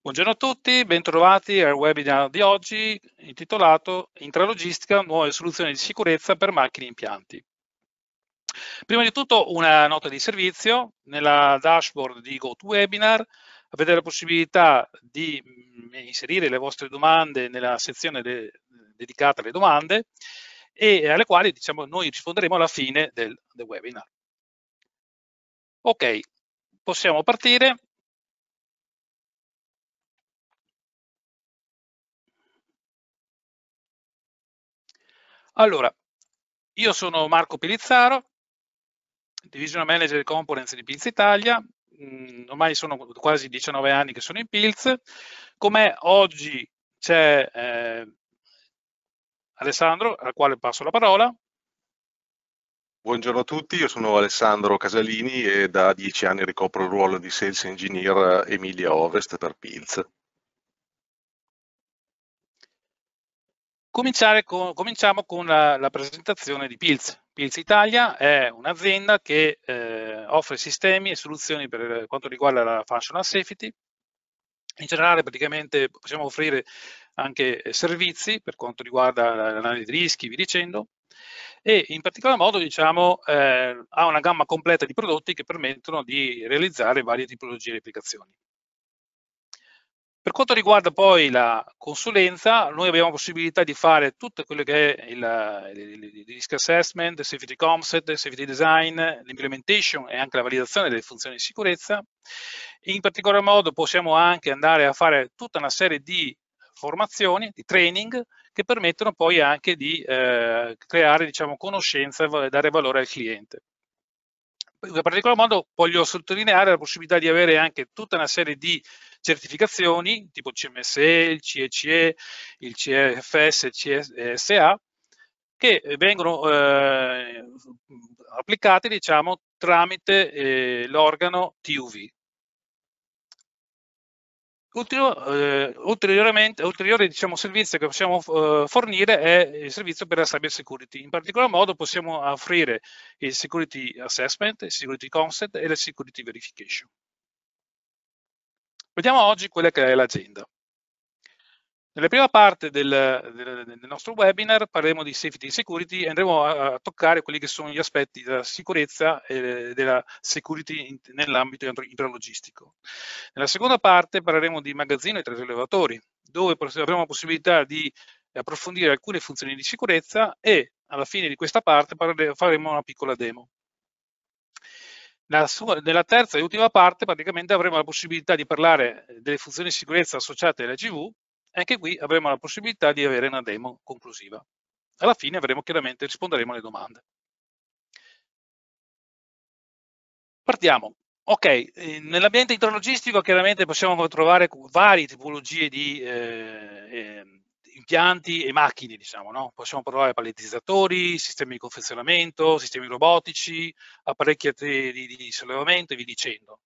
Buongiorno a tutti, bentrovati al webinar di oggi intitolato Intralogistica, nuove soluzioni di sicurezza per macchine e impianti. Prima di tutto una nota di servizio, nella dashboard di GoToWebinar avete la possibilità di mm, inserire le vostre domande nella sezione de dedicata alle domande e alle quali diciamo, noi risponderemo alla fine del, del webinar. Ok, possiamo partire. Allora, io sono Marco Pilizzaro, Division Manager Components di Pilz Italia, mm, ormai sono quasi 19 anni che sono in Pilz, come oggi c'è eh, Alessandro, al quale passo la parola. Buongiorno a tutti, io sono Alessandro Casalini e da dieci anni ricopro il ruolo di Sales Engineer Emilia Ovest per Pilz. Con, cominciamo con la, la, presentazione di Pilz. Pilz Italia è un'azienda che eh, offre sistemi e soluzioni per quanto riguarda la functional safety. In generale praticamente possiamo offrire anche servizi per quanto riguarda l'analisi di rischi, vi dicendo, e in particolar modo diciamo, eh, ha una gamma completa di prodotti che permettono di realizzare varie tipologie di applicazioni. Per quanto riguarda poi la consulenza, noi abbiamo la possibilità di fare tutto quello che è il, il, il risk assessment, il safety concept, il safety design, l'implementation e anche la validazione delle funzioni di sicurezza. In particolar modo possiamo anche andare a fare tutta una serie di formazioni, di training, che permettono poi anche di eh, creare diciamo, conoscenza e dare valore al cliente. In particolar modo voglio sottolineare la possibilità di avere anche tutta una serie di certificazioni tipo CMSE, il CECE, il CFS, il CSA, che vengono eh, applicate diciamo, tramite eh, l'organo TUV. Ultimo, eh, ulteriore diciamo, servizio che possiamo eh, fornire è il servizio per la cyber security. In particolar modo possiamo offrire il security assessment, il security concept e la security verification. Vediamo oggi quella che è l'agenda. Nella prima parte del, del, del, nostro webinar parleremo di safety e security e andremo a, a, toccare quelli che sono gli aspetti della sicurezza e della security nell'ambito intralogistico. Nella seconda parte parleremo di magazzino e traselevatori, dove avremo la possibilità di approfondire alcune funzioni di sicurezza e alla fine di questa parte faremo una piccola demo. Nella, terza e ultima parte praticamente avremo la possibilità di parlare delle funzioni di sicurezza associate alla GV e anche qui avremo la possibilità di avere una demo conclusiva. Alla fine avremo chiaramente risponderemo alle domande. Partiamo. Ok, eh, nell'ambiente intralogistico chiaramente possiamo trovare varie tipologie di eh, eh, impianti e macchine, diciamo, no? Possiamo provare palettizzatori, sistemi di confezionamento, sistemi robotici, apparecchiati di, di sollevamento e via dicendo.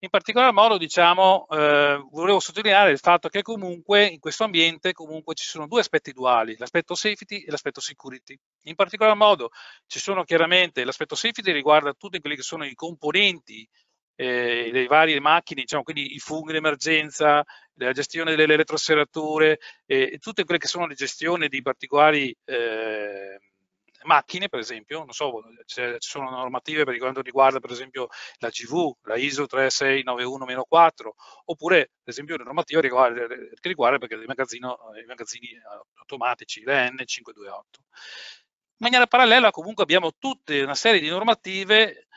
In particolar modo, diciamo, eh, volevo sottolineare il fatto che comunque in questo ambiente comunque ci sono due aspetti duali, l'aspetto safety e l'aspetto security. In particolar modo ci sono chiaramente l'aspetto safety riguarda tutti quelli che sono i componenti eh, le varie macchine, diciamo, quindi i funghi di emergenza, la gestione delle elettroserature, eh, tutte quelle che sono le gestioni di particolari eh, macchine, per esempio, non so, ci sono normative per quanto riguarda per esempio la GV, la ISO 3691-4, oppure per esempio le normative che riguarda perché i magazzini automatici, le N528. In maniera parallela comunque abbiamo tutta una serie di normative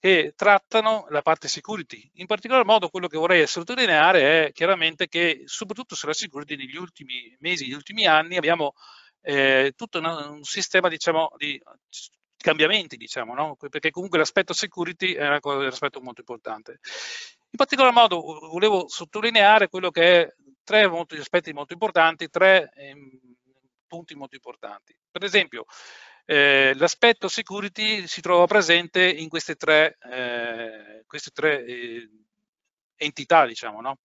che trattano la parte security. In particolar modo quello che vorrei sottolineare è chiaramente che soprattutto sulla security negli ultimi mesi, negli ultimi anni abbiamo eh, tutto una, un sistema diciamo, di cambiamenti, diciamo, no? perché comunque l'aspetto security è un aspetto molto importante. In particolar modo volevo sottolineare quello che è tre molti, aspetti molto importanti, tre eh, punti molto importanti. Per esempio, eh, l'aspetto security si trova presente in queste tre, eh, queste tre eh, entità, diciamo, no?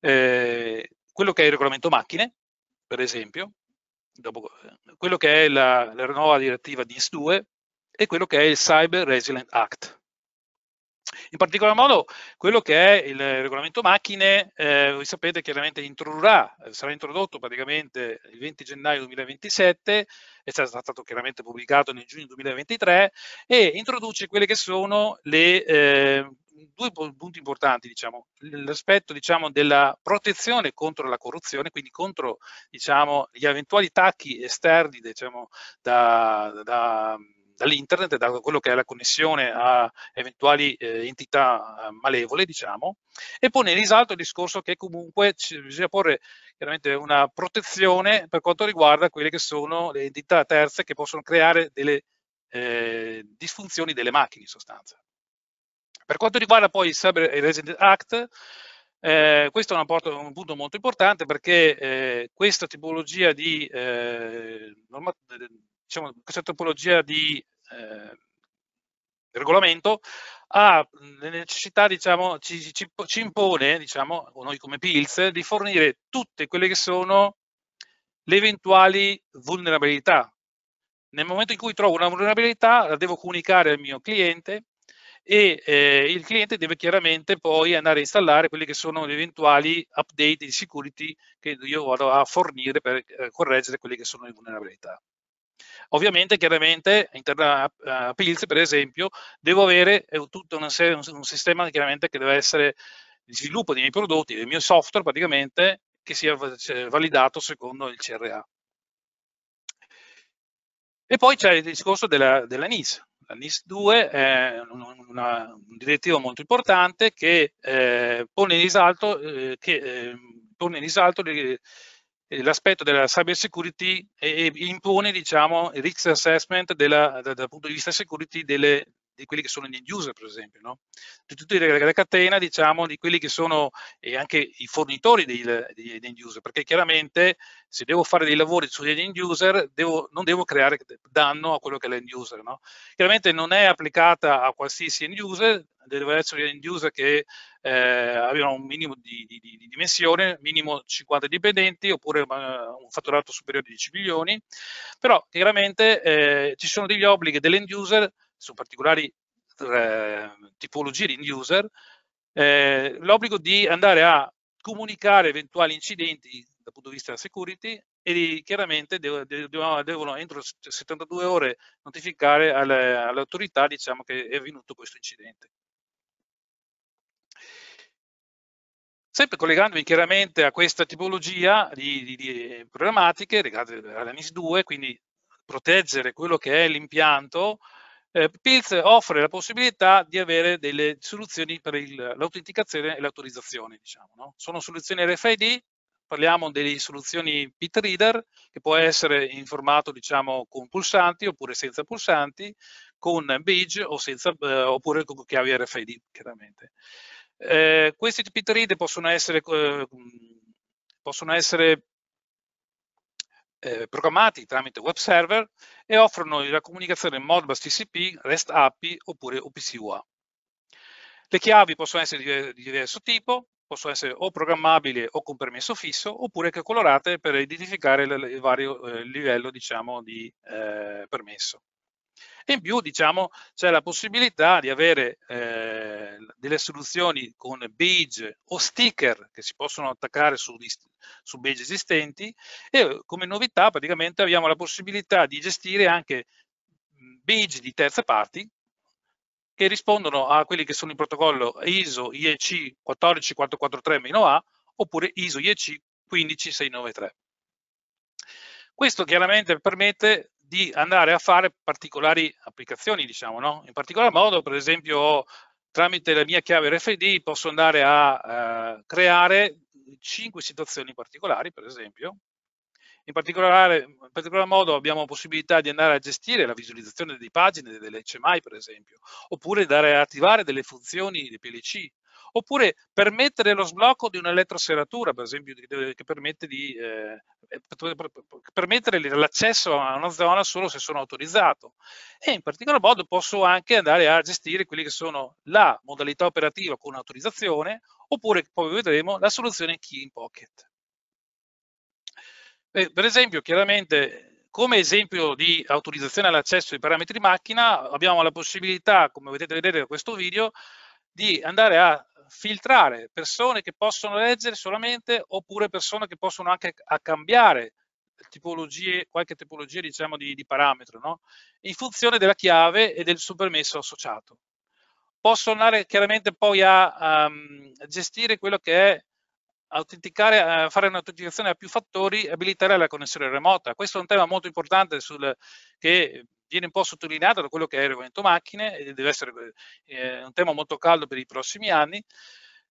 Eh, quello che è il regolamento macchine, per esempio, dopo, quello che è la, la nuova direttiva DIS 2 e quello che è il Cyber Resilient Act. In particolar modo quello che è il regolamento macchine, eh, voi sapete chiaramente introdurrà, sarà introdotto praticamente il 20 gennaio 2027, è stato chiaramente pubblicato nel giugno 2023 e introduce quelle che sono le eh, due punti importanti, diciamo, l'aspetto diciamo, della protezione contro la corruzione, quindi contro diciamo, gli eventuali tacchi esterni diciamo, da, da dall'internet, da quello che è la connessione a eventuali eh, entità eh, malevole, diciamo, e pone in risalto il discorso che comunque bisogna porre chiaramente una protezione per quanto riguarda quelle che sono le entità terze che possono creare delle eh, disfunzioni delle macchine in sostanza. Per quanto riguarda poi il Cyber Resident Act, eh, questo è un, apporto, un, punto molto importante perché eh, questa tipologia di eh, norma, diciamo, questa tipologia di eh, regolamento ha le necessità, diciamo, ci, ci, ci impone, diciamo, noi come PILS, di fornire tutte quelle che sono le eventuali vulnerabilità. Nel momento in cui trovo una vulnerabilità, la devo comunicare al mio cliente e eh, il cliente deve chiaramente poi andare a installare quelli che sono gli eventuali update di security che io vado a fornire per eh, correggere quelle che sono le vulnerabilità. Ovviamente, chiaramente, interna a Pilz, per esempio, devo avere eh, tutto una un, un sistema chiaramente che deve essere di sviluppo dei miei prodotti, del mio software praticamente, che sia validato secondo il CRA. E poi c'è il discorso della, della NIS. La NIS 2 è una, un direttivo molto importante che eh, pone in risalto, eh, che, eh, pone in risalto le, l'aspetto della cyber security e, impone diciamo, il risk assessment della, da, dal punto di vista security delle, di quelli che sono gli end user, per esempio, no? di tutta la catena diciamo, di quelli che sono e anche i fornitori degli, degli end user, perché chiaramente se devo fare dei lavori sugli end user devo, non devo creare danno a quello che è l'end user. No? Chiaramente non è applicata a qualsiasi end user, deve essere end user che eh, abbiano un minimo di, di, di, dimensione, minimo 50 dipendenti oppure uh, un fatturato superiore a 10 milioni, però chiaramente eh, ci sono degli obblighi dell'end user su particolari eh, tipologie di end user, eh, l'obbligo di andare a comunicare eventuali incidenti dal punto di vista della security e di, chiaramente devono, devono, entro 72 ore notificare alle, alle autorità diciamo, che è avvenuto questo incidente. Sempre collegandomi chiaramente a questa tipologia di, di, di programmatiche legate alla NIS 2, quindi proteggere quello che è l'impianto, eh, Pilz offre la possibilità di avere delle soluzioni per l'autenticazione e l'autorizzazione. Diciamo, no? Sono soluzioni RFID, parliamo delle soluzioni BitReader, che può essere in formato diciamo, con pulsanti oppure senza pulsanti, con badge o senza, eh, oppure con chiavi RFID, chiaramente. Eh, questi BitReader possono essere, eh, possono essere eh, programmati tramite web server e offrono la comunicazione Modbus TCP, REST API oppure OPC UA. Le chiavi possono essere di diverso tipo, possono essere o programmabili o con permesso fisso, oppure colorate per identificare il vario eh, livello diciamo, di eh, permesso. E in più diciamo, c'è la possibilità di avere eh, delle soluzioni con badge o sticker che si possono attaccare su, su badge esistenti e come novità praticamente abbiamo la possibilità di gestire anche badge di terze parti che rispondono a quelli che sono il protocollo ISO IEC 14443-A oppure ISO IEC 15693. Questo chiaramente permette di andare a fare particolari applicazioni, diciamo, no? In particolar modo, per esempio, tramite la mia chiave RFID posso andare a eh, creare cinque situazioni particolari, per esempio. In particolare, in particolar modo abbiamo possibilità di andare a gestire la visualizzazione di pagine delle HMI, per esempio, oppure dare a attivare delle funzioni di PLC, oppure permettere lo sblocco di un'elettroseratura, per esempio, che permette di eh, permettere l'accesso a una zona solo se sono autorizzato. E in particolar modo posso anche andare a gestire quelli che sono la modalità operativa con autorizzazione, oppure poi vedremo la soluzione key in pocket. Eh, per esempio, chiaramente, come esempio di autorizzazione all'accesso ai parametri macchina, abbiamo la possibilità, come potete vedere da questo video, di andare a filtrare persone che possono leggere solamente oppure persone che possono anche cambiare tipologie, qualche tipologia diciamo di, di parametro, no? in funzione della chiave e del suo permesso associato. Posso andare chiaramente poi a, a gestire quello che è autenticare, fare un'autenticazione a più fattori abilitare la connessione remota. Questo è un tema molto importante sul, che viene un po' sottolineato da quello che è il regolamento macchine e deve essere eh, un tema molto caldo per i prossimi anni,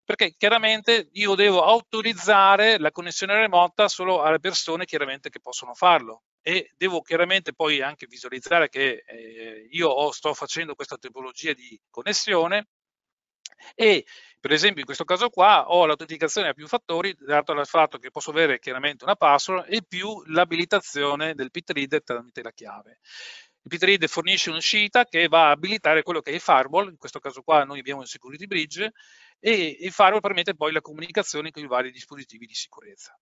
perché chiaramente io devo autorizzare la connessione remota solo alle persone chiaramente che possono farlo e devo chiaramente poi anche visualizzare che eh, io ho, sto facendo questa tipologia di connessione e per esempio in questo caso qua ho l'autenticazione a più fattori dato dal fatto che posso avere chiaramente una password e più l'abilitazione del PitReader tramite la chiave. Il PitReader fornisce un'uscita che va a abilitare quello che è il firewall, in questo caso qua noi abbiamo il security bridge, e il firewall permette poi la comunicazione con i vari dispositivi di sicurezza.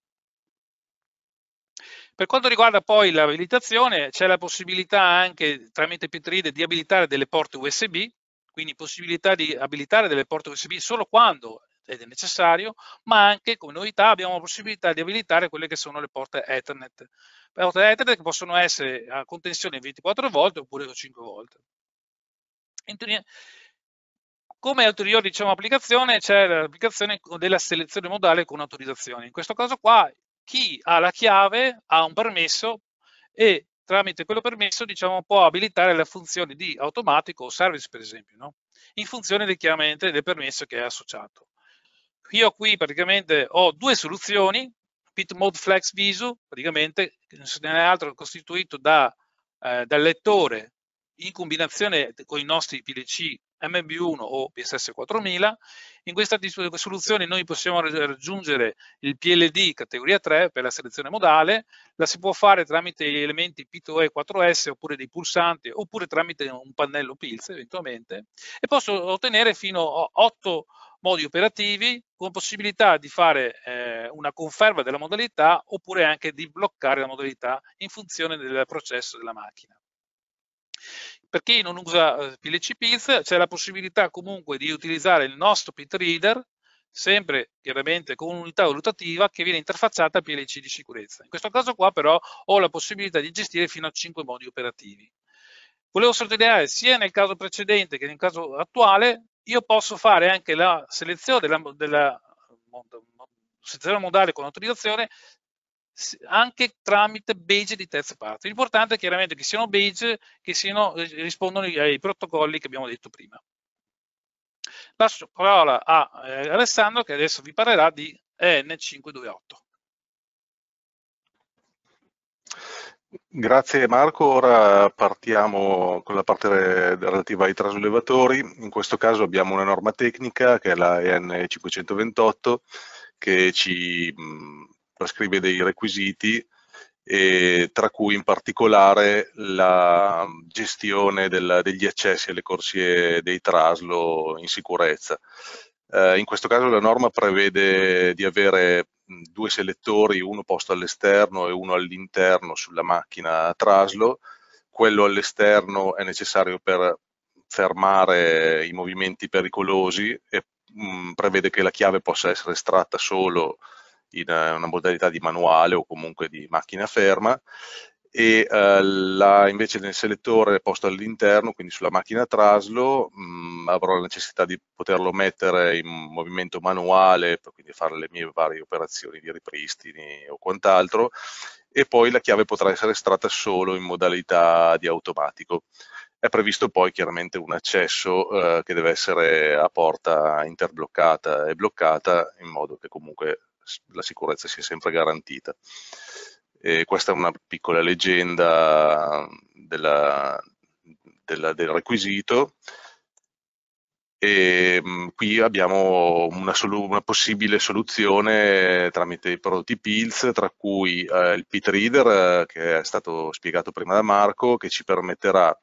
Per quanto riguarda poi l'abilitazione, c'è la possibilità anche tramite PitReader di abilitare delle porte USB, quindi possibilità di abilitare delle porte USB solo quando ed è necessario, ma anche come novità abbiamo la possibilità di abilitare quelle che sono le porte Ethernet. Porte Ethernet che possono essere a contenzione 24 volt oppure 5 volt. Come ulteriore diciamo, applicazione c'è l'applicazione della selezione modale con autorizzazione. In questo caso qua chi ha la chiave ha un permesso e tramite quello permesso diciamo, può abilitare la funzione di automatico o service per esempio, no? in funzione di, chiaramente del permesso che è associato. Io qui praticamente ho due soluzioni, Pit Mode Flex Visu, praticamente non è altro costituito da, eh, dal lettore in combinazione con i nostri PLC MB1 o PSS 4000. In questa soluzione noi possiamo raggiungere il PLD categoria 3 per la selezione modale, la si può fare tramite gli elementi P2E 4S oppure dei pulsanti oppure tramite un pannello PILS eventualmente e posso ottenere fino a 8 modi operativi con possibilità di fare eh, una conferma della modalità oppure anche di bloccare la modalità in funzione del processo della macchina. Per chi non usa eh, PLC Pills c'è la possibilità comunque di utilizzare il nostro pit reader, sempre chiaramente con un'unità valutativa che viene interfacciata al PLC di sicurezza. In questo caso qua però ho la possibilità di gestire fino a 5 modi operativi. Volevo sottolineare sia nel caso precedente che nel caso attuale, io posso fare anche la selezione della, della selezione modale con autorizzazione anche tramite badge di terze parti. L'importante è chiaramente che siano badge che siano, eh, rispondono ai protocolli che abbiamo detto prima. Lascio la parola a eh, Alessandro che adesso vi parlerà di EN528. Grazie Marco, ora partiamo con la parte relativa ai trasollevatori. In questo caso abbiamo una norma tecnica che è la EN528 che ci prescrive dei requisiti, e tra cui in particolare la gestione del, degli accessi alle corsie dei traslo in sicurezza. Eh, in questo caso la norma prevede di avere due selettori, uno posto all'esterno e uno all'interno sulla macchina traslo. Quello all'esterno è necessario per fermare i movimenti pericolosi e mh, prevede che la chiave possa essere estratta solo in eh, una modalità di manuale o comunque di macchina ferma e eh, la, invece nel selettore posto all'interno, quindi sulla macchina traslo, mh, mm, avrò la necessità di poterlo mettere in movimento manuale, per quindi fare le mie varie operazioni di ripristini o quant'altro, e poi la chiave potrà essere estratta solo in modalità di automatico. È previsto poi chiaramente un accesso eh, che deve essere a porta interbloccata e bloccata in modo che comunque la sicurezza sia sempre garantita. E questa è una piccola leggenda della, della, del requisito. E mh, qui abbiamo una, una, possibile soluzione tramite i prodotti PILS, tra cui eh, il Pit Reader, eh, che è stato spiegato prima da Marco, che ci permetterà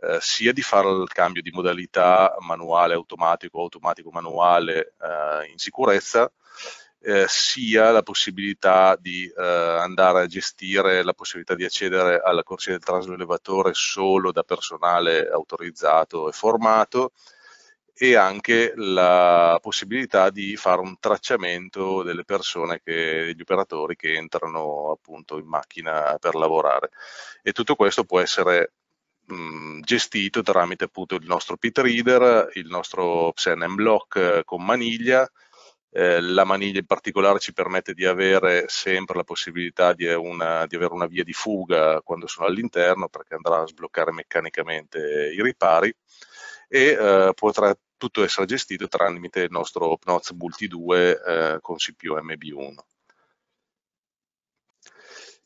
eh, sia di fare il cambio di modalità manuale automatico, automatico manuale eh, in sicurezza, eh, sia la possibilità di eh, andare a gestire la possibilità di accedere alla corsia del trasloelevatore solo da personale autorizzato e formato e anche la possibilità di fare un tracciamento delle persone, che, degli operatori che entrano appunto in macchina per lavorare. E tutto questo può essere mh, gestito tramite appunto il nostro pit reader, il nostro Xen block con maniglia, eh, la maniglia in particolare ci permette di avere sempre la possibilità di, una, di, avere una via di fuga quando sono all'interno perché andrà a sbloccare meccanicamente i ripari e eh, potrà tutto essere gestito tramite il nostro PNOZ Multi 2 eh, con CPU MB1.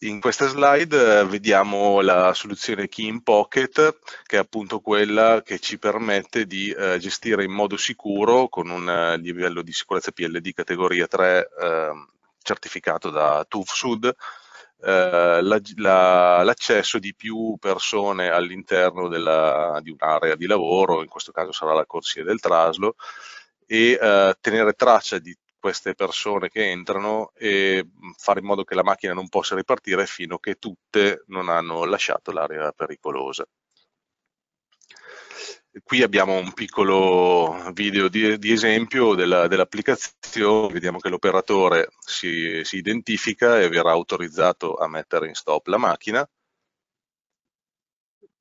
In questa slide eh, vediamo la soluzione Key in Pocket, che è appunto quella che ci permette di eh, gestire in modo sicuro, con un uh, livello di sicurezza PLD categoria 3 eh, certificato da TUFSUD, eh, l'accesso la, di più persone all'interno di un'area di lavoro, in questo caso sarà la corsia del traslo, e eh, tenere traccia di queste persone che entrano e fare in modo che la macchina non possa ripartire fino a che tutte non hanno lasciato l'area pericolosa. Qui abbiamo un piccolo video di, di esempio dell'applicazione, dell vediamo che l'operatore si, si identifica e verrà autorizzato a mettere in stop la macchina,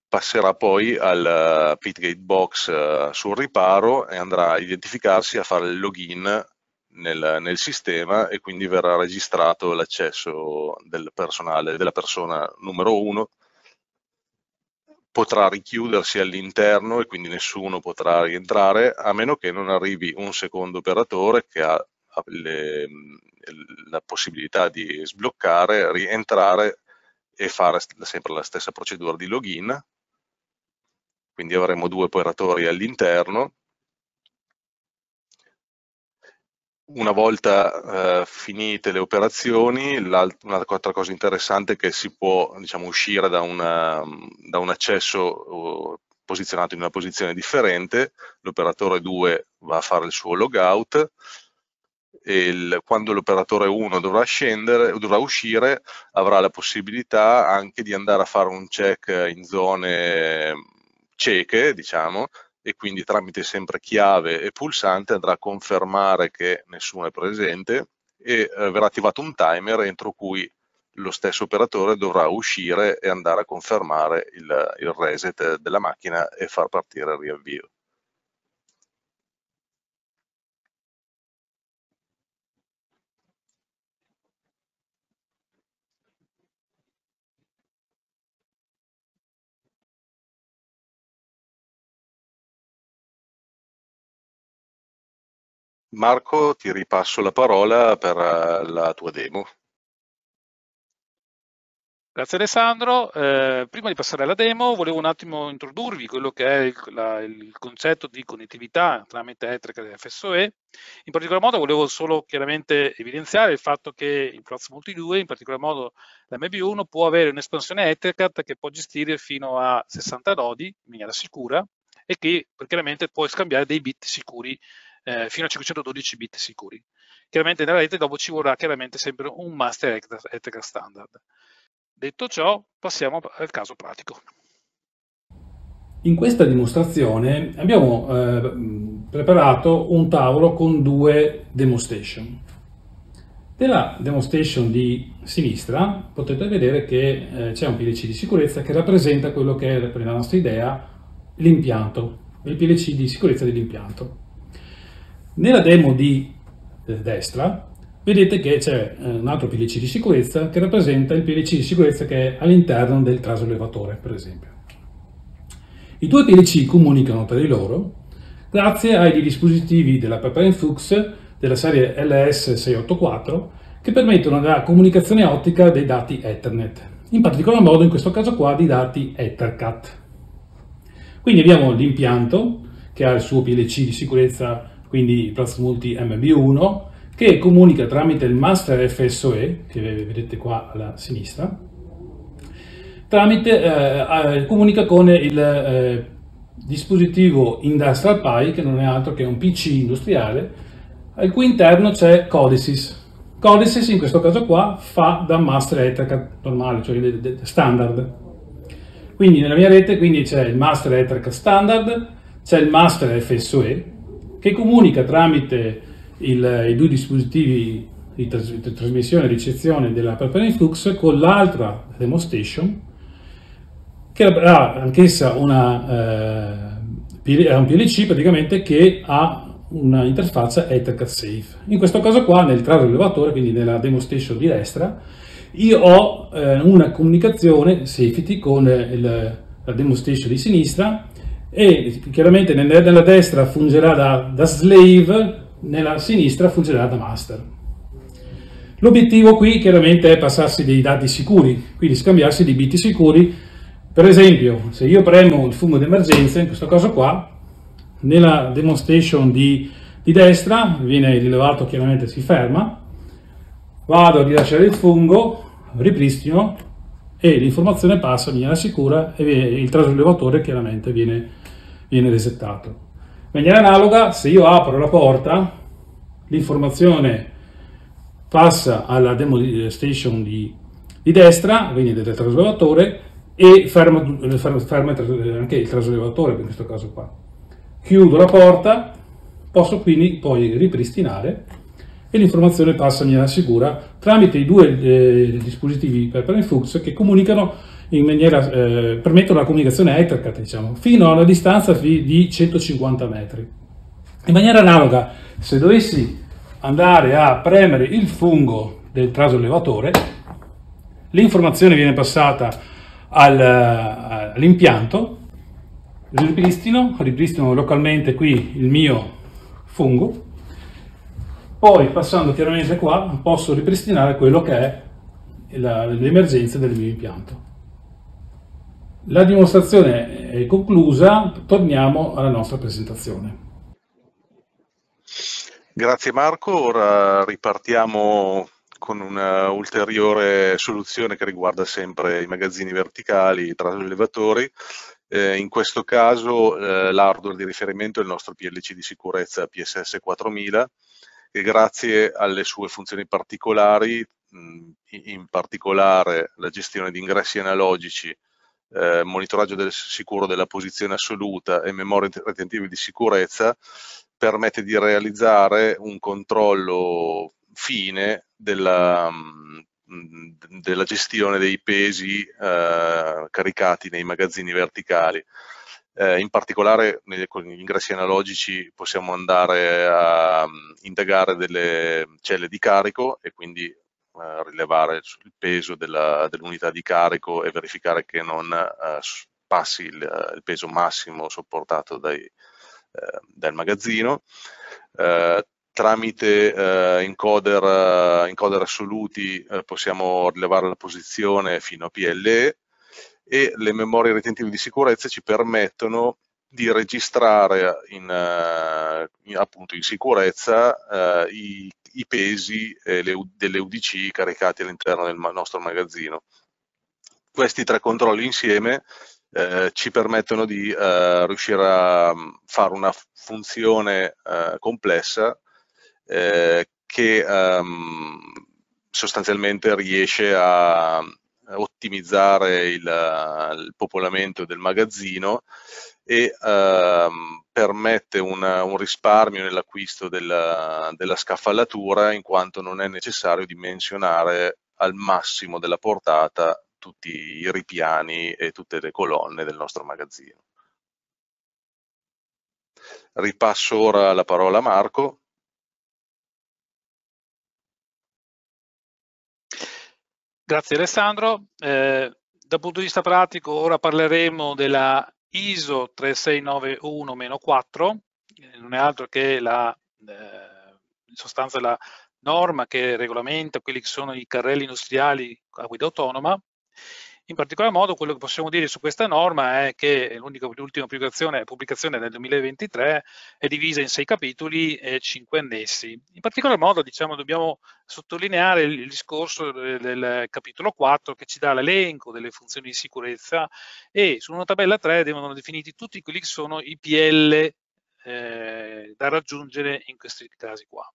passerà poi al pitgate box uh, sul riparo e andrà a identificarsi a fare il login nel, nel, sistema e quindi verrà registrato l'accesso del personale della persona numero uno potrà richiudersi all'interno e quindi nessuno potrà rientrare a meno che non arrivi un secondo operatore che ha le, la possibilità di sbloccare, rientrare e fare sempre la stessa procedura di login. Quindi avremo due operatori all'interno una volta eh, finite le operazioni, un'altra cosa interessante è che si può diciamo, uscire da, una, da, un accesso posizionato in una posizione differente, l'operatore 2 va a fare il suo logout. E il, quando l'operatore 1 dovrà scendere, dovrà uscire, avrà la possibilità anche di andare a fare un check in zone cieche, diciamo, e quindi tramite sempre chiave e pulsante andrà a confermare che nessuno è presente e eh, verrà attivato un timer entro cui lo stesso operatore dovrà uscire e andare a confermare il, il reset della macchina e far partire il riavvio. Marco, ti ripasso la parola per eh, la tua demo. Grazie Alessandro. Eh, prima di passare alla demo volevo un attimo introdurvi quello che è il, la, il concetto di connettività tramite Ethercat e FSOE. In particolar modo volevo solo chiaramente evidenziare il fatto che il Prox Multi 2, in particolar modo l'MB1, può avere un'espansione Ethercat che può gestire fino a 60 nodi in maniera sicura e che chiaramente può scambiare dei bit sicuri eh, fino a 512 bit sicuri. Chiaramente nella rete dopo ci vorrà chiaramente sempre un master Ethernet standard. Detto ciò, passiamo al caso pratico. In questa dimostrazione abbiamo eh, preparato un tavolo con due demonstration. Nella demonstration di sinistra potete vedere che eh, c'è un PLC di sicurezza che rappresenta quello che è, per la nostra idea, l'impianto, il PLC di sicurezza dell'impianto. Nella demo di eh, destra vedete che c'è eh, un altro PLC di sicurezza che rappresenta il PLC di sicurezza che è all'interno del trasolevatore, per esempio. I due PLC comunicano tra di loro grazie ai dispositivi della Pepper Fuchs della serie LS684 che permettono la comunicazione ottica dei dati Ethernet, in particolar modo in questo caso qua di dati Ethercat. Quindi abbiamo l'impianto che ha il suo PLC di sicurezza quindi Multi MB1, che comunica tramite il master FSOE, che vedete qua alla sinistra, tramite, eh, comunica con il eh, dispositivo Industrial Pi, che non è altro che un PC industriale, al cui interno c'è Codesys. Codesys in questo caso qua fa da master Ethercat normale, cioè standard. Quindi nella mia rete c'è il master Ethercat standard, c'è il master FSOE, che comunica tramite il, i due dispositivi di tras trasmissione e ricezione della Pipeline Flux con l'altra demostation che ha anch'essa una, eh, un PLC praticamente che ha una interfaccia Ethercat Safe. In questo caso qua nel traso elevatore, quindi nella demostation di destra, io ho eh, una comunicazione safety con il, la demostation di sinistra e chiaramente nella destra fungerà da, da slave, nella sinistra fungerà da master. L'obiettivo qui chiaramente è passarsi dei dati sicuri, quindi scambiarsi dei bit sicuri. Per esempio, se io premo il fungo d'emergenza, in questo caso qua, nella demonstration di, di destra viene rilevato, chiaramente si ferma, vado a rilasciare il fungo, ripristino e l'informazione passa in maniera sicura e il trasrilevatore chiaramente viene, viene resettato. In maniera analoga, se io apro la porta, l'informazione passa alla demo station di, di destra, quindi del trasrilevatore, e ferma, ferma anche il trasrilevatore in questo caso qua. Chiudo la porta, posso quindi poi ripristinare e l'informazione passa in maniera sicura tramite i due eh, dispositivi per Flux che comunicano in maniera, eh, permettono la comunicazione Ethercat diciamo, fino a una distanza di 150 metri. In maniera analoga, se dovessi andare a premere il fungo del trasolevatore, l'informazione viene passata al, all'impianto, ripristino, ripristino localmente qui il mio fungo, poi passando chiaramente qua posso ripristinare quello che è l'emergenza del mio impianto. La dimostrazione è conclusa, torniamo alla nostra presentazione. Grazie Marco, ora ripartiamo con una ulteriore soluzione che riguarda sempre i magazzini verticali, i traselevatori. Eh, in questo caso eh, l'hardware di riferimento è il nostro PLC di sicurezza PSS 4000 che grazie alle sue funzioni particolari, in particolare la gestione di ingressi analogici, eh, monitoraggio del sicuro della posizione assoluta e memorie retentive di sicurezza, permette di realizzare un controllo fine della, della gestione dei pesi eh, caricati nei magazzini verticali. Eh, in particolare con gli ingressi analogici possiamo andare a um, indagare delle celle di carico e quindi eh, rilevare il peso dell'unità di carico e verificare che non eh, passi il, il, peso massimo sopportato dai, eh, dal magazzino. Eh, tramite eh, encoder, encoder, assoluti possiamo rilevare la posizione fino a PLE e le memorie retentive di sicurezza ci permettono di registrare in, in, appunto in sicurezza uh, i, i, pesi le, delle UDC caricati all'interno del nostro magazzino. Questi tre controlli insieme uh, ci permettono di riuscire a mm, fare una funzione complessa che um, sostanzialmente riesce a ottimizzare il, il popolamento del magazzino e ehm, permette una, un risparmio nell'acquisto della, della scafallatura in quanto non è necessario dimensionare al massimo della portata tutti i ripiani e tutte le colonne del nostro magazzino. Ripasso ora la parola a Marco. Grazie Alessandro. Eh, dal punto di vista pratico ora parleremo della ISO 3691-4, eh, non è altro che la, eh, in sostanza la norma che regolamenta quelli che sono i carrelli industriali a guida autonoma in particolar modo quello che possiamo dire su questa norma è che l'ultima pubblicazione, pubblicazione del 2023 è divisa in sei capitoli e cinque annessi. In particolar modo diciamo, dobbiamo sottolineare il discorso del, capitolo 4 che ci dà l'elenco delle funzioni di sicurezza e su una tabella 3 devono definiti tutti quelli che sono i PL eh, da raggiungere in questi casi qua.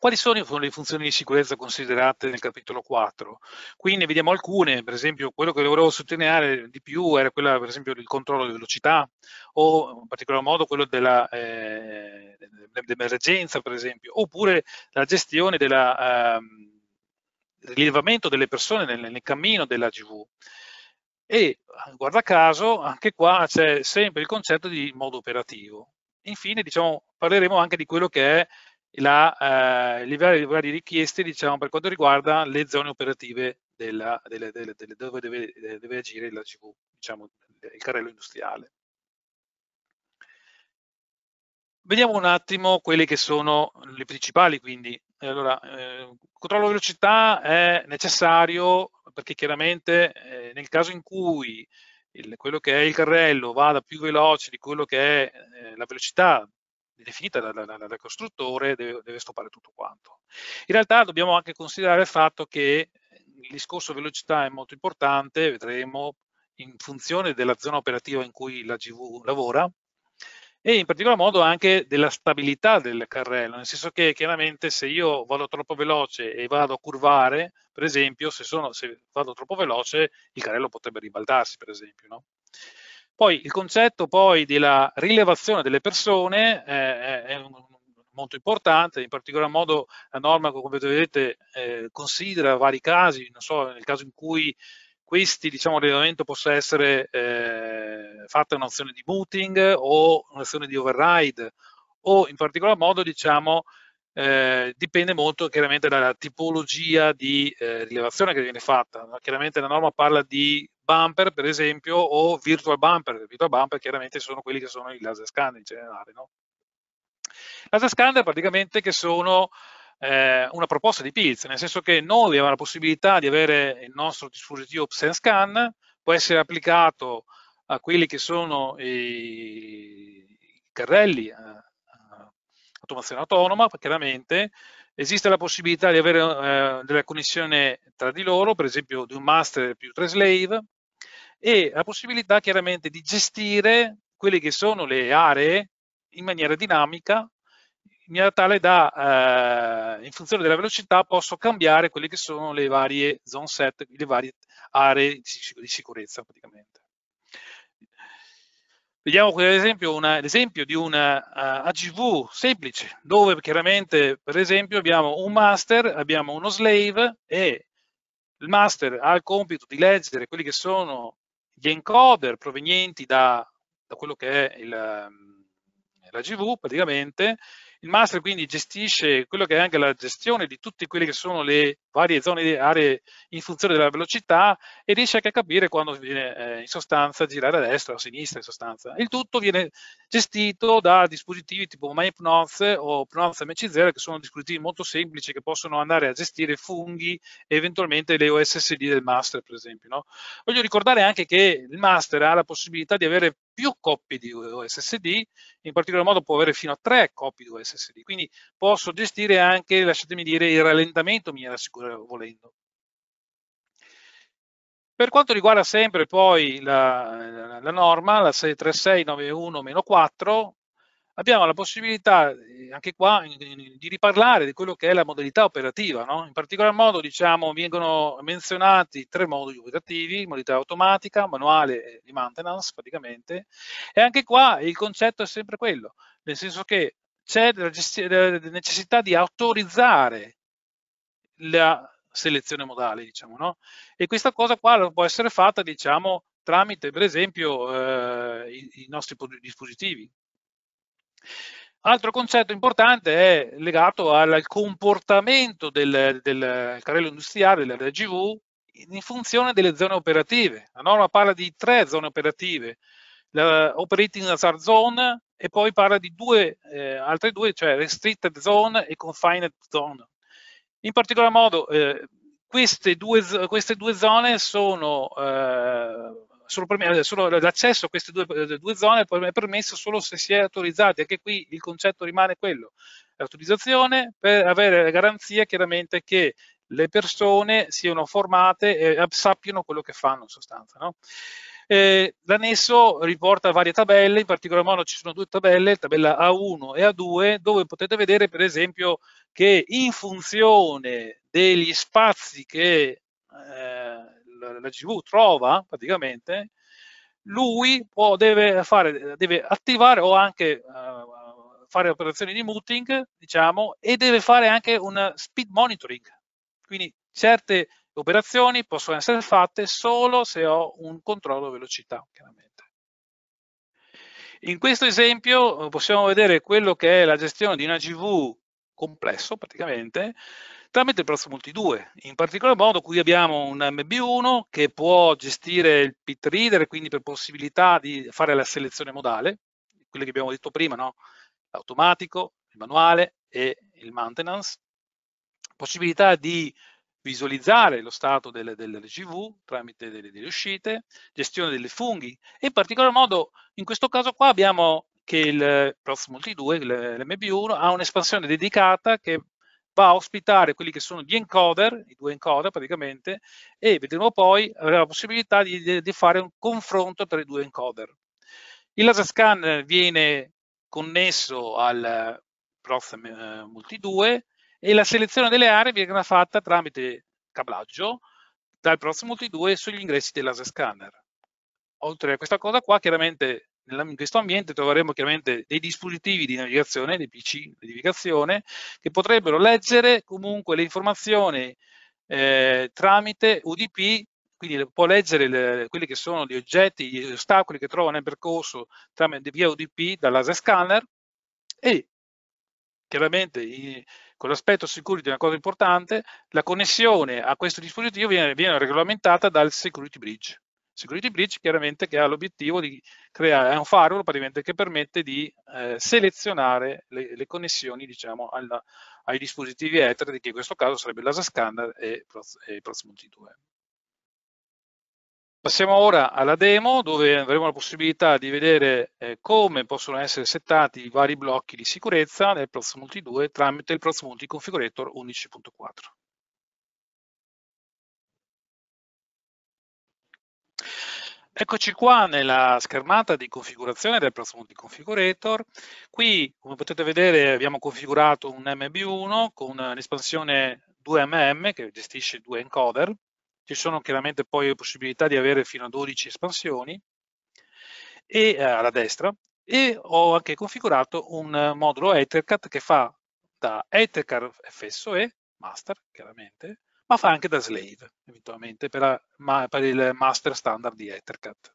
Quali sono le funzioni di sicurezza considerate nel capitolo 4? Qui ne vediamo alcune, per esempio quello che volevo sottolineare di più era quella per esempio del controllo di velocità o in particolar modo quello dell'emergenza eh, per esempio, oppure la gestione del eh, rilevamento delle persone nel, nel cammino della GV. E guarda caso, anche qua c'è sempre il concetto di modo operativo. Infine, diciamo, parleremo anche di quello che è la, eh, le varie richieste diciamo, per quanto riguarda le zone operative della, delle, delle, delle, dove deve, deve, agire la GV, diciamo, il carrello industriale. Vediamo un attimo quelle che sono le principali, quindi allora, eh, controllo velocità è necessario perché chiaramente eh, nel caso in cui il, quello che è il carrello vada più veloce di quello che è eh, la velocità definita dal, dal, dal costruttore, deve, deve, stoppare tutto quanto. In realtà dobbiamo anche considerare il fatto che il discorso velocità è molto importante, vedremo in funzione della zona operativa in cui la GV lavora, e in particolar modo anche della stabilità del carrello, nel senso che chiaramente se io vado troppo veloce e vado a curvare, per esempio, se, sono, se vado troppo veloce il carrello potrebbe ribaltarsi, per esempio. No? Poi il concetto poi della rilevazione delle persone eh, è un, molto importante, in particolar modo la norma, come vedete, eh, considera vari casi, non so, nel caso in cui questi, diciamo, rilevamento possa essere eh, fatta un'azione di booting o un'azione di override o in particolar modo, diciamo, eh, dipende molto chiaramente dalla tipologia di eh, rilevazione che viene fatta. Chiaramente la norma parla di bumper, per esempio, o virtual bumper. Virtual bumper chiaramente sono quelli che sono i laser scanner in generale. No? Laser scanner praticamente che sono eh, una proposta di PIZ, nel senso che noi abbiamo la possibilità di avere il nostro dispositivo Scan, può essere applicato a quelli che sono i, carrelli a, a automazione autonoma, chiaramente esiste la possibilità di avere eh, della connessione tra di loro, per esempio di un master più tre slave, e la possibilità chiaramente di gestire quelle che sono le aree in maniera dinamica in maniera tale da, eh, in funzione della velocità, posso cambiare quelle che sono le varie zone set, le varie aree di, sicurezza praticamente. Vediamo per esempio l'esempio di una uh, AGV semplice, dove chiaramente per esempio abbiamo un master, abbiamo uno slave e il master ha il compito di leggere quelli che sono gli encoder provenienti da, da quello che è il, la GV praticamente. Il master quindi gestisce quello che è anche la gestione di tutte quelle che sono le varie zone di aree in funzione della velocità e riesce anche a capire quando viene eh, in sostanza girare a destra o a sinistra in sostanza. Il tutto viene gestito da dispositivi tipo MyPnoz o Pnoz MC0 che sono dispositivi molto semplici che possono andare a gestire funghi e eventualmente le OSSD del master per esempio. No? Voglio ricordare anche che il master ha la possibilità di avere più coppie di OSSD, in particolar modo può avere fino a tre coppie di OSSD, quindi posso gestire anche, lasciatemi dire, il rallentamento mi sicura volendo. Per quanto riguarda sempre poi la, la, norma, la 63691-4, abbiamo la possibilità eh, anche qua di riparlare di quello che è la modalità operativa. No? In particolar modo diciamo, vengono menzionati tre moduli operativi, modalità automatica, manuale di maintenance praticamente, e anche qua il concetto è sempre quello, nel senso che c'è la necessità di autorizzare la selezione modale, diciamo, no? E questa cosa qua può essere fatta, diciamo, tramite per esempio eh, i, i nostri dispositivi. Altro concetto importante è legato al comportamento del, del carrello industriale, della in funzione delle zone operative. La norma parla di tre zone operative, la Operating Hazard Zone e poi parla di due, eh, altre due, cioè Restricted Zone e Confined Zone. In particolar modo eh, queste, due, queste, due, zone sono eh, solo, solo l'accesso a queste due, eh, due, zone è permesso solo se si è autorizzati. Anche qui il concetto rimane quello. L'autorizzazione per avere la garanzia chiaramente che le persone siano formate e sappiano quello che fanno in sostanza. No? Eh, l'annesso riporta varie tabelle, in particolar modo ci sono due tabelle, tabella A1 e A2, dove potete vedere per esempio che in funzione degli spazi che eh, la GV trova praticamente, lui può, deve, fare, deve attivare o anche uh, fare operazioni di muting, diciamo, e deve fare anche un speed monitoring. Quindi certe operazioni possono essere fatte solo se ho un controllo velocità, chiaramente. In questo esempio possiamo vedere quello che è la gestione di una GV complesso praticamente, tramite il Proxy Multi 2. In particolar modo qui abbiamo un MB1 che può gestire il pit reader, quindi per possibilità di fare la selezione modale, quello che abbiamo detto prima, no? l'automatico, il manuale e il maintenance. Possibilità di visualizzare lo stato delle, delle GV tramite delle, delle uscite, gestione delle funghi. E in particolar modo in questo caso qua abbiamo che il Prox Multi 2, l'MB1, ha un'espansione dedicata che va a ospitare quelli che sono gli encoder, i due encoder praticamente, e vedremo poi la possibilità di, di fare un confronto tra i due encoder. Il laser scan viene connesso al Prox eh, Multi 2 e la selezione delle aree viene fatta tramite cablaggio dal Prox Multi 2 sugli ingressi del laser scanner. Oltre a questa cosa qua, chiaramente in questo ambiente troveremo chiaramente dei dispositivi di navigazione, dei PC di navigazione, che potrebbero leggere comunque le informazioni eh, tramite UDP, quindi può leggere le, quelli che sono gli oggetti, gli ostacoli che trova nel percorso tramite via UDP dal laser scanner e chiaramente i, con l'aspetto security una cosa importante, la connessione a questo dispositivo viene, viene regolamentata dal security bridge. Security Bridge chiaramente che ha l'obiettivo di creare un firewall praticamente che permette di eh, selezionare le, le, connessioni diciamo, alla, ai dispositivi Ethernet, che in questo caso sarebbe l'ASA Scanner e, e Proximity 2. Passiamo ora alla demo dove avremo la possibilità di vedere eh, come possono essere settati i vari blocchi di sicurezza nel Proximity 2 tramite il Proximity Configurator 11.4. Eccoci qua nella schermata di configurazione del Proximity Configurator. Qui, come potete vedere, abbiamo configurato un MB1 con un'espansione 2MM che gestisce due encoder. Ci sono chiaramente poi possibilità di avere fino a 12 espansioni e, eh, alla destra e ho anche configurato un modulo Ethercat che fa da Ethercard FSOE, master chiaramente, ma fa anche da slave, eventualmente, per, per il master standard di Ethercat.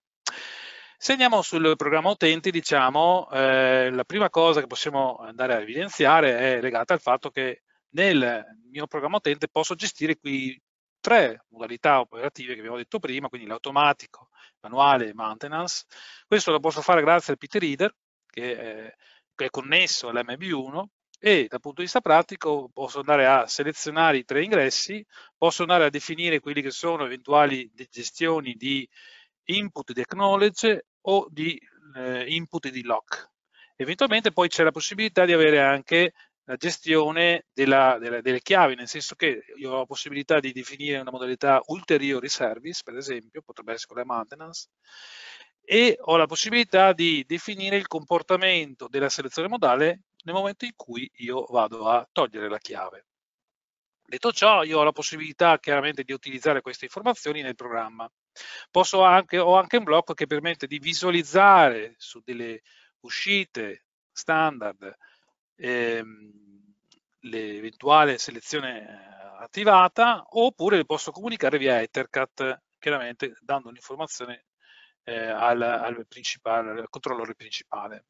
Se andiamo sul programma utenti, diciamo, eh, la prima cosa che possiamo andare a evidenziare è legata al fatto che nel mio programma utente posso gestire qui tre modalità operative che abbiamo detto prima, quindi l'automatico, manuale e maintenance. Questo lo posso fare grazie al Pit Reader, che è, che è connesso all'MB1, e dal punto di vista pratico posso andare a selezionare i tre ingressi, posso andare a definire quelli che sono eventuali gestioni di input di acknowledge o di eh, input di lock. Eventualmente poi c'è la possibilità di avere anche la gestione della, della, delle chiavi, nel senso che io ho la possibilità di definire una modalità ulteriori service, per esempio, potrebbe essere con la maintenance, e ho la possibilità di definire il comportamento della selezione modale nel momento in cui io vado a togliere la chiave. Detto ciò, io ho la possibilità chiaramente di utilizzare queste informazioni nel programma. Anche, ho anche un blocco che permette di visualizzare su delle uscite standard ehm, l'eventuale selezione eh, attivata oppure le posso comunicare via Ethercat, chiaramente dando un'informazione eh, al, al, al controllore principale.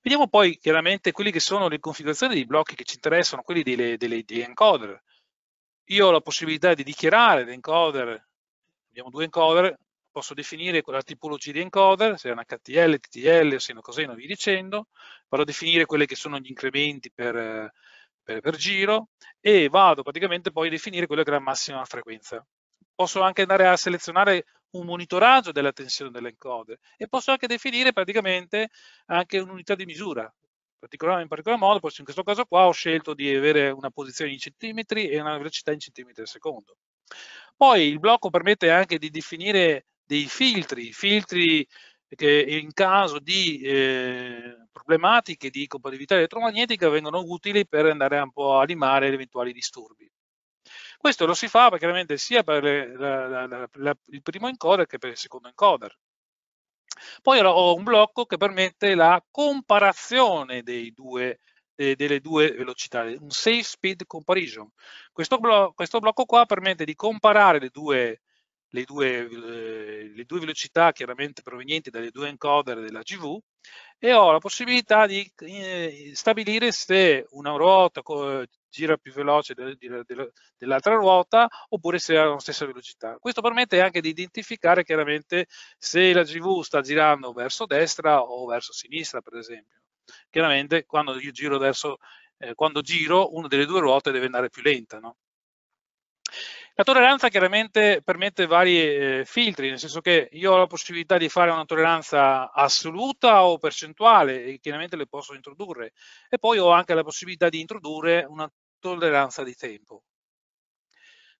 Vediamo poi chiaramente quelli che sono le configurazioni dei blocchi che ci interessano, quelli delle, delle, degli encoder. Io ho la possibilità di dichiarare l'encoder, abbiamo due encoder, posso definire quella tipologia di encoder, se è un HTL, TTL, se è una cosina, via dicendo, vado a definire quelli che sono gli incrementi per, per, per giro e vado praticamente poi a definire quella che è la massima frequenza. Posso anche andare a selezionare un monitoraggio della tensione dell'encoder e posso anche definire praticamente anche un'unità di misura. In particolar modo, in questo caso qua ho scelto di avere una posizione in centimetri e una velocità in centimetri al secondo. Poi il blocco permette anche di definire dei filtri, filtri che in caso di eh, problematiche di compatibilità elettromagnetica vengono utili per andare un po' a limare eventuali disturbi. Questo lo si fa chiaramente sia per le, la, la, la, il primo encoder che per il secondo encoder. Poi ho un blocco che permette la comparazione due, delle due velocità, un safe speed comparison. Questo, blo questo blocco qua permette di comparare le due, le due, eh, le due velocità chiaramente provenienti dalle due encoder della GV e ho la possibilità di eh, stabilire se una ruota gira più veloce dell'altra ruota oppure se ha la stessa velocità. Questo permette anche di identificare chiaramente se la GV sta girando verso destra o verso sinistra, per esempio. Chiaramente quando io giro verso, eh, quando giro, una delle due ruote deve andare più lenta, no? La tolleranza chiaramente permette vari eh, filtri, nel senso che io ho la possibilità di fare una tolleranza assoluta o percentuale e chiaramente le posso introdurre e poi ho anche la possibilità di introdurre una tolleranza di tempo.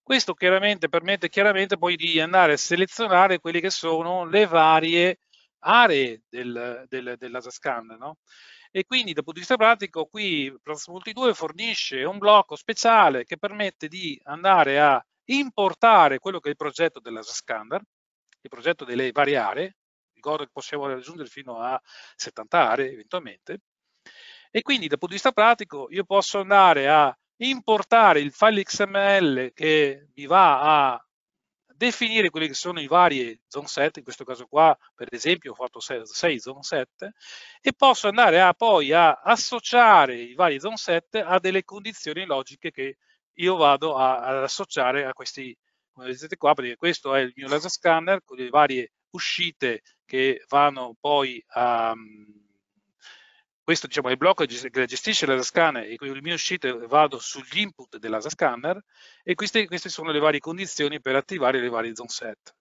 Questo chiaramente permette chiaramente poi di andare a selezionare quelle che sono le varie aree del, del, della no? e quindi dal punto di vista pratico qui Plus Multi 2 fornisce un blocco speciale che permette di andare a importare quello che è il progetto della scanner, il progetto delle varie aree, ricordo che possiamo raggiungere fino a 70 aree eventualmente, e quindi dal punto di vista pratico io posso andare a importare il file XML che mi va a definire quelli che sono i vari zone set, in questo caso qua per esempio ho fatto 6 zone set, e posso andare a poi a associare i vari zone set a delle condizioni logiche che io vado a, ad associare a questi, come vedete qua, perché questo è il mio laser scanner con le varie uscite che vanno poi a... Questo diciamo, è il blocco che gestisce laser scanner e con le mie uscite vado sugli input del laser scanner e queste, queste sono le varie condizioni per attivare le varie zone set.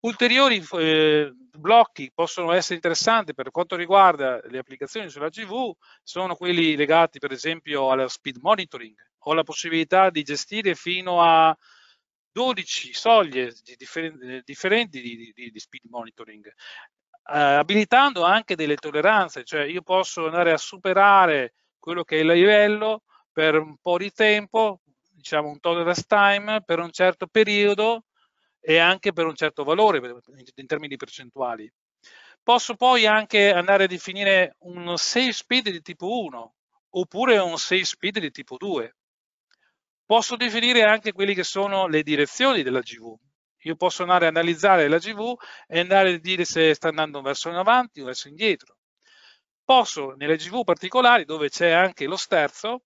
Ulteriori eh, blocchi possono essere interessanti per quanto riguarda le applicazioni sulla GV, sono quelli legati per esempio allo speed monitoring, ho la possibilità di gestire fino a 12 soglie differenti, differenti di, di, di, speed monitoring, eh, abilitando anche delle tolleranze, cioè io posso andare a superare quello che è il livello per un po' di tempo, diciamo un tolerance time, per un certo periodo e anche per un certo valore in termini percentuali. Posso poi anche andare a definire un safe speed di tipo 1 oppure un safe speed di tipo 2 Posso definire anche quelle che sono le direzioni della GV. Io posso andare a analizzare la GV e andare a dire se sta andando verso in avanti o verso indietro. Posso, nelle GV particolari, dove c'è anche lo sterzo,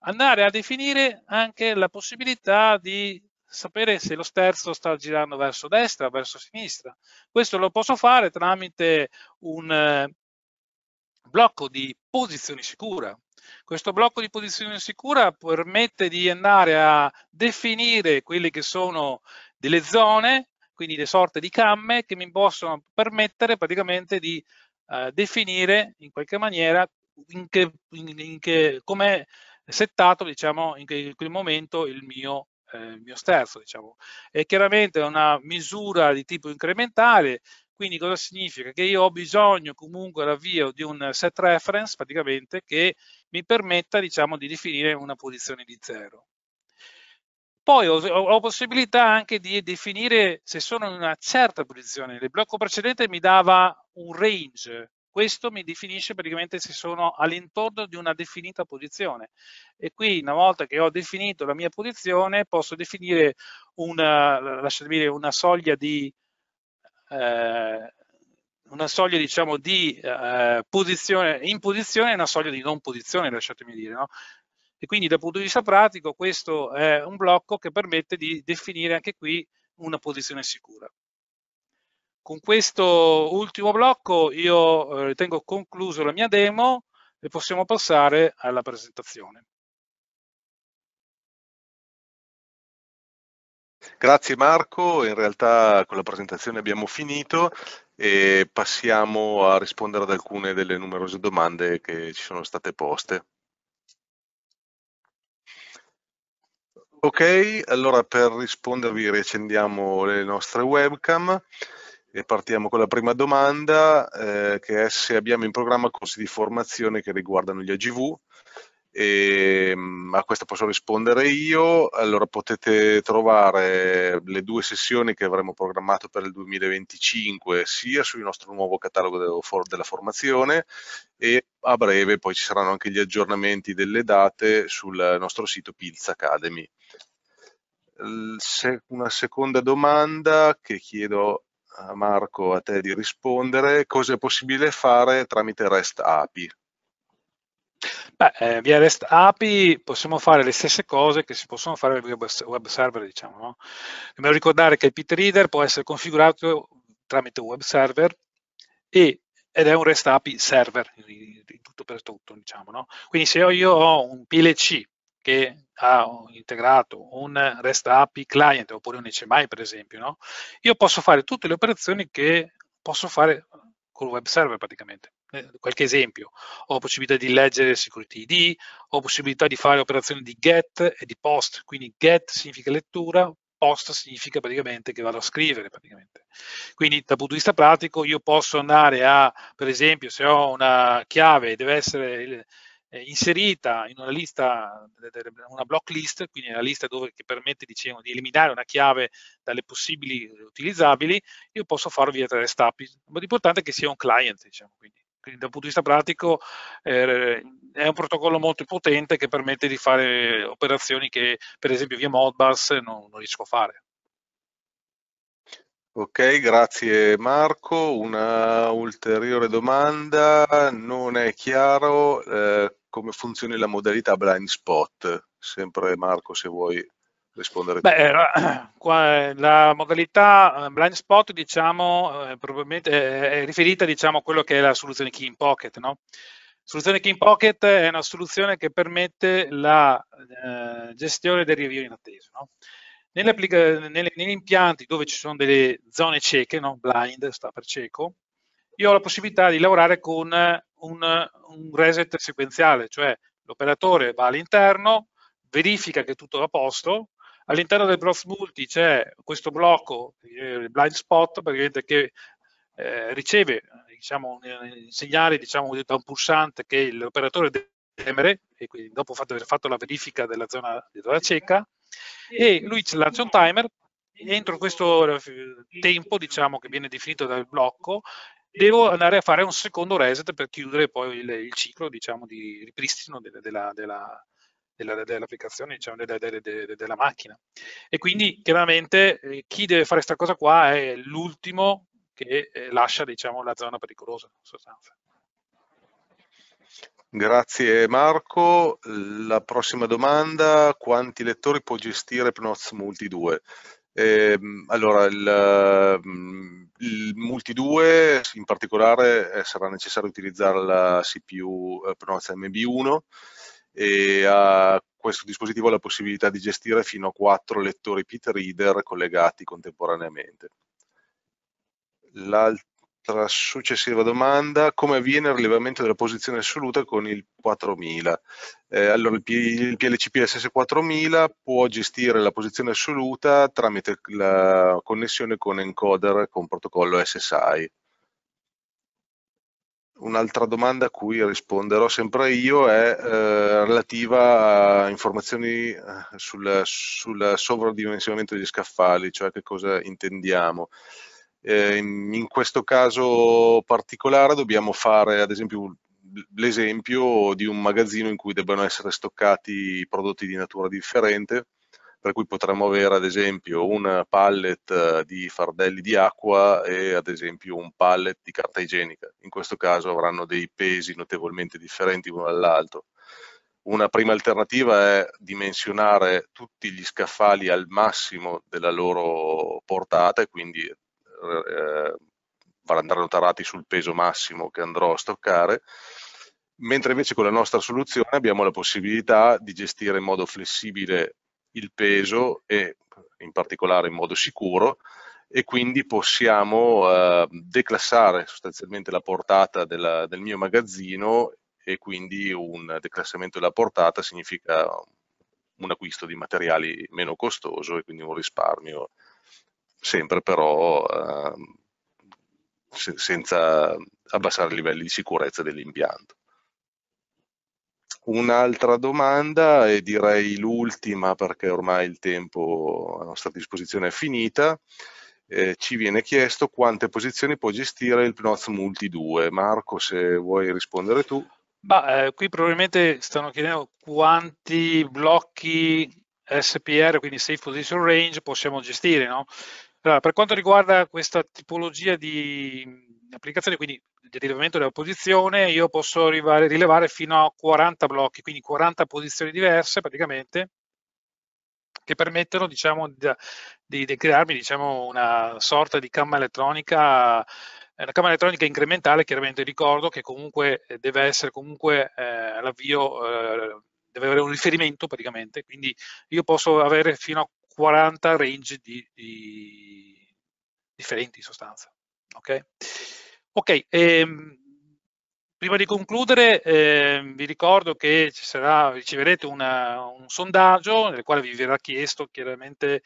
andare a definire anche la possibilità di sapere se lo sterzo sta girando verso destra verso sinistra. Questo lo posso fare tramite un eh, blocco di posizione sicura. Questo blocco di posizione sicura permette di andare a definire quelle che sono delle zone, quindi le sorte di camme che mi possono permettere praticamente di uh, definire in qualche maniera in che, in, in che, come è settato diciamo, in, che, in quel momento il mio eh, mio sterzo, diciamo. È chiaramente una misura di tipo incrementale, quindi cosa significa? Che io ho bisogno comunque all'avvio di un set reference praticamente che mi permetta diciamo di definire una posizione di zero. Poi ho, ho possibilità anche di definire se sono in una certa posizione. Il blocco precedente mi dava un range, questo mi definisce praticamente se sono all'intorno di una definita posizione e qui una volta che ho definito la mia posizione posso definire una, dire, una soglia di eh, una soglia diciamo di eh, posizione in posizione e una soglia di non posizione lasciatemi dire no? e quindi dal punto di vista pratico questo è un blocco che permette di definire anche qui una posizione sicura con questo ultimo blocco io eh, ritengo concluso la mia demo e possiamo passare alla presentazione. Grazie Marco, in realtà con la presentazione abbiamo finito e passiamo a rispondere ad alcune delle numerose domande che ci sono state poste. Ok, allora per rispondervi riaccendiamo le nostre webcam e partiamo con la prima domanda eh, che è se abbiamo in programma corsi di formazione che riguardano gli AGV e mm, a questa posso rispondere io. Allora potete trovare le due sessioni che avremo programmato per il 2025 sia sul nostro nuovo catalogo della formazione e a breve poi ci saranno anche gli aggiornamenti delle date sul nostro sito Pilz Academy. Una seconda domanda che chiedo a Marco a te di rispondere, cosa è possibile fare tramite REST API? Beh, eh, via REST API possiamo fare le stesse cose che si possono fare via web server, diciamo. No? Dobbiamo ricordare che il pit reader può essere configurato tramite web server e, ed è un REST API server, tutto per tutto, diciamo. No? Quindi se io ho un PLC che ha integrato un REST API client oppure un HMI per esempio, no? io posso fare tutte le operazioni che posso fare col web server praticamente. Eh, qualche esempio, ho possibilità di leggere security ID, ho possibilità di fare operazioni di get e di post, quindi get significa lettura, post significa praticamente che vado a scrivere praticamente. Quindi dal punto di vista pratico io posso andare a, per esempio, se ho una chiave deve essere eh, inserita in una lista, una block list, quindi una lista dove, che permette diciamo, di eliminare una chiave dalle possibili utilizzabili, io posso farlo via REST API, ma l'importante è che sia un client, diciamo, quindi. Quindi dal punto di vista pratico eh, è un protocollo molto potente che permette di fare operazioni che per esempio via Modbus non, non riesco a fare. Ok, grazie Marco. Una ulteriore domanda, non è chiaro eh, come funzioni la modalità blind spot. Sempre Marco se vuoi rispondere. Beh, la modalità eh, blind spot, diciamo, eh, probabilmente è riferita diciamo, a quello che è la soluzione Key in Pocket, no? Soluzione Key in Pocket è una soluzione che permette la eh, gestione del rinvio in attesa. No? Negli impianti dove ci sono delle zone cieche, no? blind sta per cieco, io ho la possibilità di lavorare con un, un reset sequenziale, cioè l'operatore va all'interno, verifica che tutto va a posto, All'interno del Broth Multi c'è questo blocco, il blind spot, che eh, riceve diciamo, segnale diciamo, da un pulsante che l'operatore deve premere, e quindi dopo aver fatto la verifica della zona, della cieca, e lui ci lancia un timer, entro questo eh, tempo diciamo, che viene definito dal blocco, devo andare a fare un secondo reset per chiudere poi il, il ciclo diciamo, di ripristino della, della, della della, dell'applicazione, diciamo, della, della, della, macchina. E quindi chiaramente eh, chi deve fare questa cosa qua è l'ultimo che eh, lascia diciamo, la zona pericolosa, in sostanza. Grazie Marco. La prossima domanda, quanti lettori può gestire Pnoz Multi 2? Eh, allora, il, il, Multi 2 in particolare eh, sarà necessario utilizzare la CPU eh, Pnoz MB1 e ha questo dispositivo ha la possibilità di gestire fino a quattro lettori pit reader collegati contemporaneamente. L'altra successiva domanda, come avviene il rilevamento della posizione assoluta con il 4000? Eh, allora il, il PLC PSS 4000 può gestire la posizione assoluta tramite la connessione con encoder con protocollo SSI. Un'altra domanda a cui risponderò sempre io è eh, relativa a informazioni eh, sul, sul, sovradimensionamento degli scaffali, cioè che cosa intendiamo. Eh, in, questo caso particolare dobbiamo fare ad esempio l'esempio di un magazzino in cui debbano essere stoccati prodotti di natura differente per cui potremmo avere ad esempio un pallet eh, di fardelli di acqua e ad esempio un pallet di carta igienica. In questo caso avranno dei pesi notevolmente differenti uno dall'altro. Una prima alternativa è dimensionare tutti gli scaffali al massimo della loro portata e quindi eh, andranno tarati sul peso massimo che andrò a stoccare, mentre invece con la nostra soluzione abbiamo la possibilità di gestire in modo flessibile il peso e in particolare in modo sicuro e quindi possiamo eh, declassare sostanzialmente la portata della, del mio magazzino e quindi un declassamento della portata significa un acquisto di materiali meno costoso e quindi un risparmio, sempre però eh, se, senza abbassare i livelli di sicurezza dell'impianto. Un'altra domanda, e direi l'ultima perché ormai il tempo a nostra disposizione è finita, eh, ci viene chiesto quante posizioni può gestire il Pnoz Multi 2. Marco, se vuoi rispondere tu. Bah, eh, qui probabilmente stanno chiedendo quanti blocchi SPR, quindi Safe Position Range, possiamo gestire. No? Allora, per quanto riguarda questa tipologia di applicazione, quindi di rilevamento della posizione, io posso arrivare, rilevare fino a 40 blocchi, quindi 40 posizioni diverse praticamente, che permettono diciamo, di, di, crearmi diciamo, una sorta di camera elettronica la camera elettronica incrementale, chiaramente ricordo che comunque eh, deve essere comunque eh, l'avvio, eh, deve avere un riferimento praticamente, quindi io posso avere fino a 40 range di, di differenti in sostanza. Ok, okay ehm, prima di concludere eh, vi ricordo che ci sarà, riceverete una, un sondaggio nel quale vi verrà chiesto chiaramente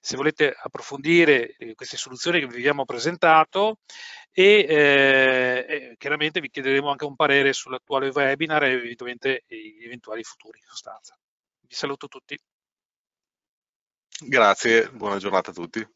se volete approfondire eh, queste soluzioni che vi abbiamo presentato e eh, chiaramente vi chiederemo anche un parere sull'attuale webinar e eventualmente gli eventuali futuri in sostanza. Vi saluto tutti. Grazie, buona giornata a tutti.